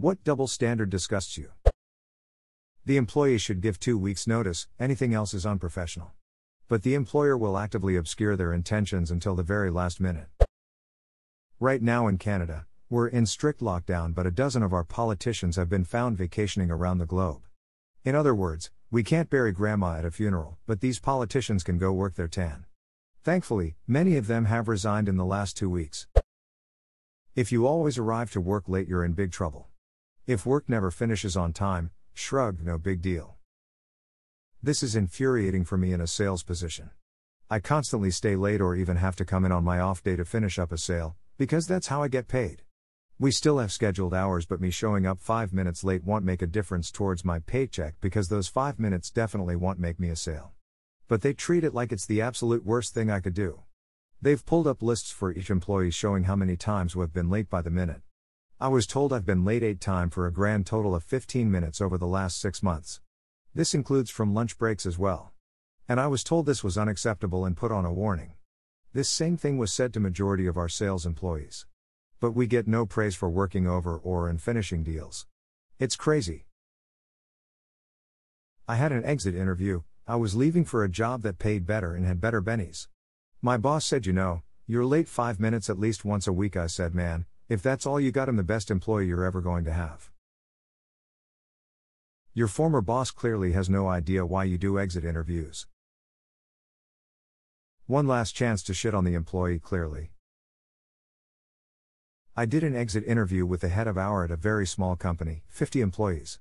What double standard disgusts you? The employee should give two weeks' notice, anything else is unprofessional. But the employer will actively obscure their intentions until the very last minute. Right now in Canada, we're in strict lockdown, but a dozen of our politicians have been found vacationing around the globe. In other words, we can't bury grandma at a funeral, but these politicians can go work their tan. Thankfully, many of them have resigned in the last two weeks. If you always arrive to work late, you're in big trouble. If work never finishes on time, shrug, no big deal. This is infuriating for me in a sales position. I constantly stay late or even have to come in on my off day to finish up a sale, because that's how I get paid. We still have scheduled hours, but me showing up five minutes late won't make a difference towards my paycheck because those five minutes definitely won't make me a sale. But they treat it like it's the absolute worst thing I could do. They've pulled up lists for each employee showing how many times we've been late by the minute. I was told I've been late eight times for a grand total of 15 minutes over the last six months. This includes from lunch breaks as well. And I was told this was unacceptable and put on a warning. This same thing was said to majority of our sales employees. But we get no praise for working over or in finishing deals. It's crazy. I had an exit interview, I was leaving for a job that paid better and had better bennies. My boss said, You know, you're late five minutes at least once a week. I said, Man, if that's all you got, I'm the best employee you're ever going to have. Your former boss clearly has no idea why you do exit interviews. One last chance to shit on the employee clearly. I did an exit interview with the head of HR at a very small company, 50 employees.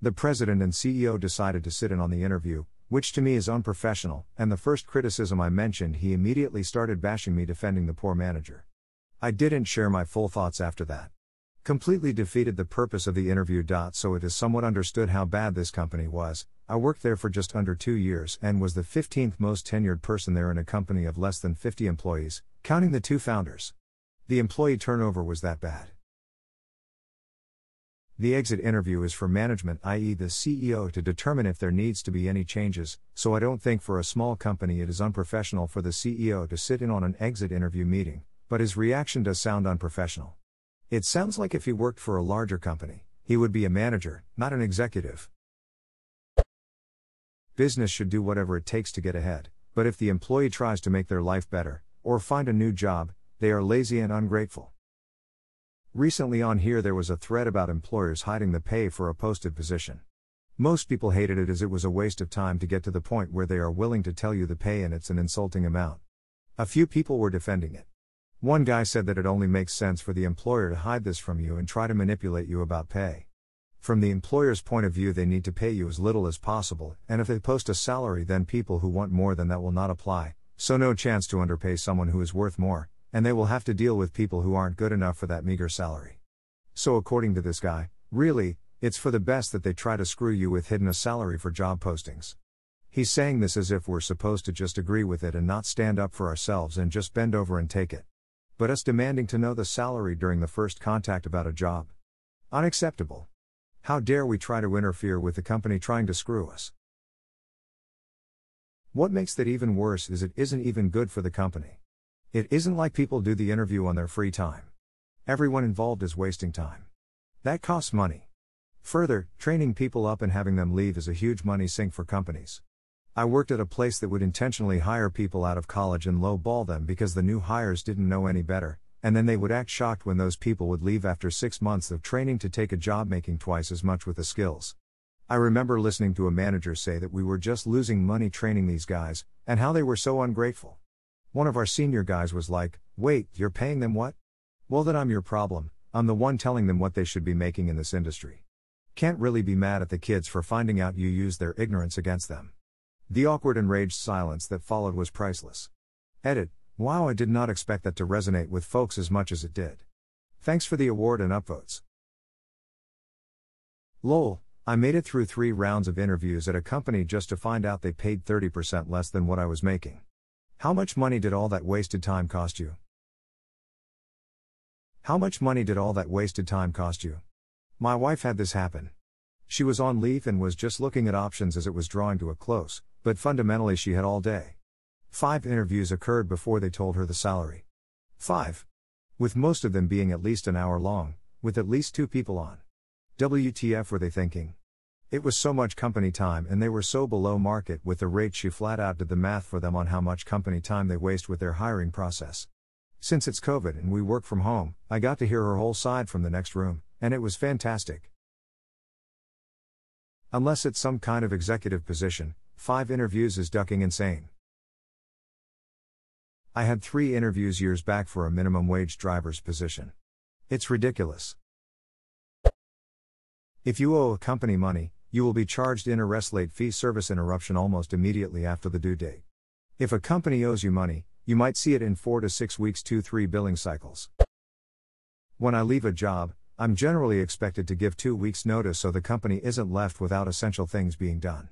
The president and CEO decided to sit in on the interview, which to me is unprofessional, and the first criticism I mentioned, he immediately started bashing me defending the poor manager. I didn't share my full thoughts after that. Completely defeated the purpose of the interview. So it is somewhat understood how bad this company was. I worked there for just under two years and was the 15th most tenured person there in a company of less than 50 employees, counting the two founders. The employee turnover was that bad. The exit interview is for management, i.e., the CEO, to determine if there needs to be any changes, so I don't think for a small company it is unprofessional for the CEO to sit in on an exit interview meeting, but his reaction does sound unprofessional. It sounds like if he worked for a larger company, he would be a manager, not an executive. Business should do whatever it takes to get ahead, but if the employee tries to make their life better, or find a new job, they are lazy and ungrateful. Recently on here, there was a thread about employers hiding the pay for a posted position. Most people hated it as it was a waste of time to get to the point where they are willing to tell you the pay and it's an insulting amount. A few people were defending it. One guy said that it only makes sense for the employer to hide this from you and try to manipulate you about pay. From the employer's point of view, they need to pay you as little as possible, and if they post a salary, then people who want more than that will not apply, so no chance to underpay someone who is worth more and they will have to deal with people who aren't good enough for that meager salary. So, according to this guy, really, it's for the best that they try to screw you with hidden a salary for job postings. He's saying this as if we're supposed to just agree with it and not stand up for ourselves and just bend over and take it. But us demanding to know the salary during the first contact about a job. Unacceptable. How dare we try to interfere with the company trying to screw us? What makes that even worse is it isn't even good for the company. It isn't like people do the interview on their free time. Everyone involved is wasting time. That costs money. Further, training people up and having them leave is a huge money sink for companies. I worked at a place that would intentionally hire people out of college and lowball them because the new hires didn't know any better, and then they would act shocked when those people would leave after six months of training to take a job making twice as much with the skills. I remember listening to a manager say that we were just losing money training these guys, and how they were so ungrateful. One of our senior guys was like, Wait, you're paying them what? Well, then I'm your problem, I'm the one telling them what they should be making in this industry. Can't really be mad at the kids for finding out you used their ignorance against them. The awkward enraged silence that followed was priceless. Edit, wow, I did not expect that to resonate with folks as much as it did. Thanks for the award and upvotes. Lol, I made it through three rounds of interviews at a company just to find out they paid 30% less than what I was making. How much money did all that wasted time cost you? How much money did all that wasted time cost you? My wife had this happen. She was on leave and was just looking at options as it was drawing to a close, but fundamentally she had all day. Five interviews occurred before they told her the salary. Five. With most of them being at least an hour long, with at least two people on. WTF were they thinking? It was so much company time and they were so below market with the rate she flat out did the math for them on how much company time they waste with their hiring process. Since it's COVID and we work from home, I got to hear her whole side from the next room, and it was fantastic. Unless it's some kind of executive position, five interviews is ducking insane. I had three interviews years back for a minimum wage driver's position. It's ridiculous. If you owe a company money, you will be charged IRS late fee service interruption almost immediately after the due date. If a company owes you money, you might see it in 4 to 6 weeks 2 3 billing cycles. When I leave a job, I'm generally expected to give 2 weeks notice so the company isn't left without essential things being done.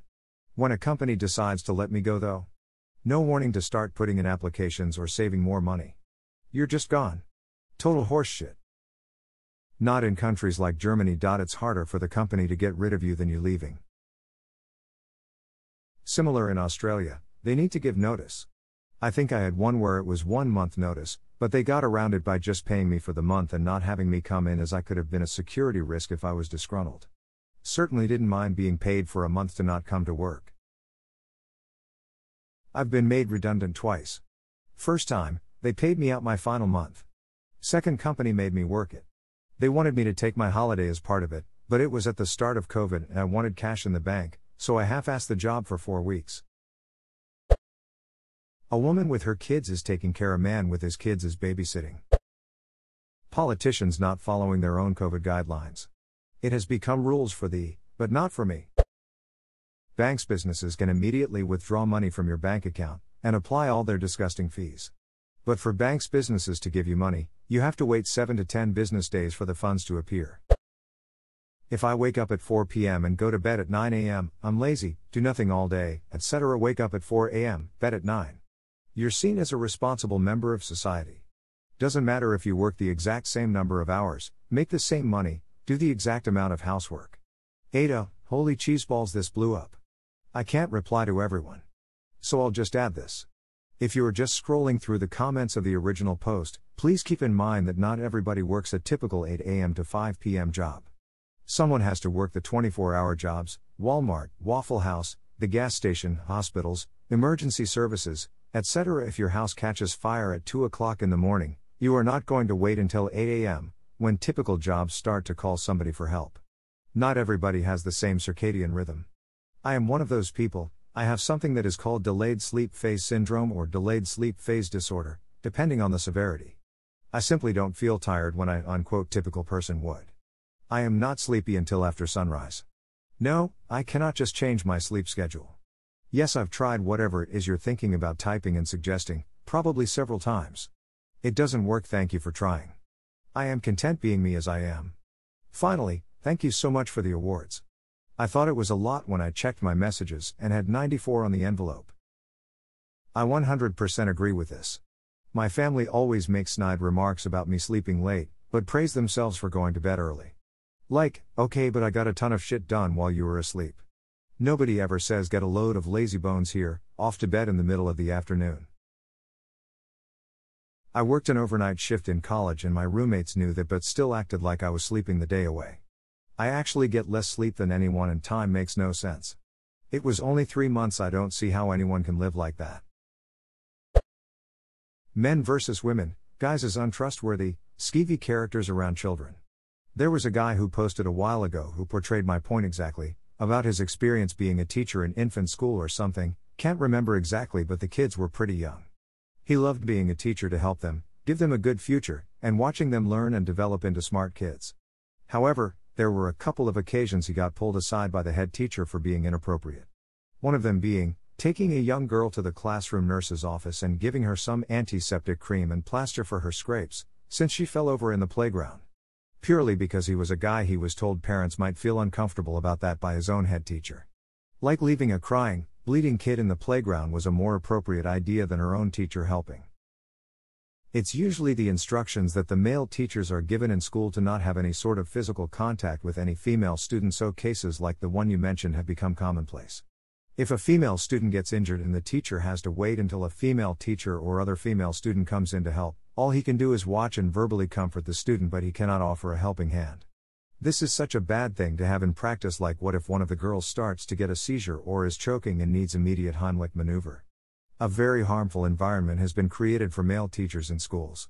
When a company decides to let me go though, no warning to start putting in applications or saving more money. You're just gone. Total horseshit. Not in countries like Germany. It's harder for the company to get rid of you than you leaving. Similar in Australia, they need to give notice. I think I had one where it was one month notice, but they got around it by just paying me for the month and not having me come in as I could have been a security risk if I was disgruntled. Certainly didn't mind being paid for a month to not come to work. I've been made redundant twice. First time, they paid me out my final month. Second company made me work it. They wanted me to take my holiday as part of it, but it was at the start of COVID and I wanted cash in the bank, so I half assed the job for four weeks. A woman with her kids is taking care a man with his kids is babysitting. Politicians not following their own COVID guidelines. It has become rules for thee, but not for me. Banks businesses can immediately withdraw money from your bank account and apply all their disgusting fees. But for banks businesses to give you money, you have to wait 7 to 10 business days for the funds to appear. If I wake up at 4 p.m. and go to bed at 9 a.m., I'm lazy, do nothing all day, etc. Wake up at 4 a.m., bed at 9. You're seen as a responsible member of society. Doesn't matter if you work the exact same number of hours, make the same money, do the exact amount of housework. Ada, holy cheeseballs, this blew up. I can't reply to everyone. So I'll just add this. If you are just scrolling through the comments of the original post, please keep in mind that not everybody works a typical 8 a.m. to 5 p.m. job. Someone has to work the 24 hour jobs Walmart, Waffle House, the gas station, hospitals, emergency services, etc. If your house catches fire at 2 o'clock in the morning, you are not going to wait until 8 a.m., when typical jobs start to call somebody for help. Not everybody has the same circadian rhythm. I am one of those people, I have something that is called delayed sleep phase syndrome or delayed sleep phase disorder, depending on the severity. I simply don't feel tired when I unquote typical person would. I am not sleepy until after sunrise. No, I cannot just change my sleep schedule. Yes, I've tried whatever it is you're thinking about typing and suggesting, probably several times. It doesn't work, thank you for trying. I am content being me as I am. Finally, thank you so much for the awards. I thought it was a lot when I checked my messages and had 94 on the envelope. I 100% agree with this. My family always makes snide remarks about me sleeping late, but praise themselves for going to bed early. Like, okay, but I got a ton of shit done while you were asleep. Nobody ever says get a load of lazy bones here, off to bed in the middle of the afternoon. I worked an overnight shift in college and my roommates knew that but still acted like I was sleeping the day away. I actually get less sleep than anyone and time makes no sense. It was only three months, I don't see how anyone can live like that. Men versus women, guys as untrustworthy, skeevy characters around children. There was a guy who posted a while ago who portrayed my point exactly, about his experience being a teacher in infant school or something, can't remember exactly, but the kids were pretty young. He loved being a teacher to help them, give them a good future, and watching them learn and develop into smart kids. However, there were a couple of occasions he got pulled aside by the head teacher for being inappropriate. One of them being, taking a young girl to the classroom nurse's office and giving her some antiseptic cream and plaster for her scrapes, since she fell over in the playground. Purely because he was a guy he was told parents might feel uncomfortable about that by his own head teacher. Like leaving a crying, bleeding kid in the playground was a more appropriate idea than her own teacher helping. It's usually the instructions that the male teachers are given in school to not have any sort of physical contact with any female student, so cases like the one you mentioned have become commonplace. If a female student gets injured and the teacher has to wait until a female teacher or other female student comes in to help, all he can do is watch and verbally comfort the student, but he cannot offer a helping hand. This is such a bad thing to have in practice, like what if one of the girls starts to get a seizure or is choking and needs immediate Heimlich maneuver? A very harmful environment has been created for male teachers in schools.